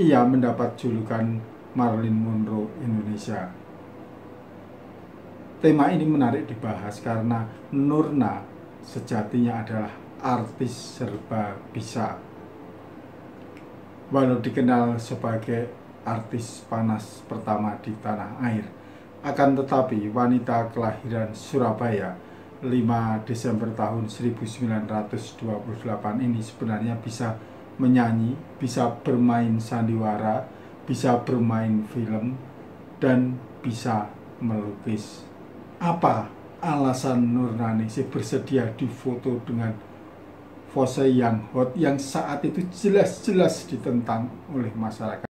ia mendapat julukan Marilyn Monroe Indonesia. Tema ini menarik dibahas karena Nurna sejatinya adalah artis serba bisa. Walau dikenal sebagai artis panas pertama di tanah air, akan tetapi wanita kelahiran Surabaya 5 Desember tahun 1928 ini sebenarnya bisa menyanyi, bisa bermain sandiwara, bisa bermain film, dan bisa melukis. Apa alasan Nurnani sih bersedia difoto dengan pose yang hot yang saat itu jelas-jelas ditentang oleh masyarakat?